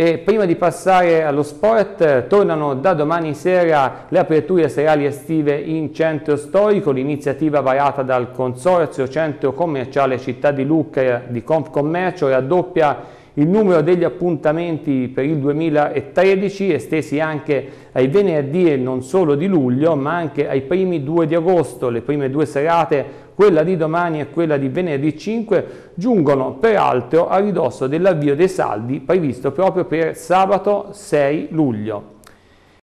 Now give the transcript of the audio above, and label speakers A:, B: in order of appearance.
A: E prima di passare allo sport, tornano da domani sera le aperture serali estive in centro storico, l'iniziativa varata dal Consorzio Centro Commerciale Città di Lucca di Confcommercio raddoppia il numero degli appuntamenti per il 2013 estesi anche ai venerdì e non solo di luglio ma anche ai primi due di agosto, le prime due serate quella di domani e quella di venerdì 5 giungono peraltro a ridosso dell'avvio dei saldi previsto proprio per sabato 6 luglio.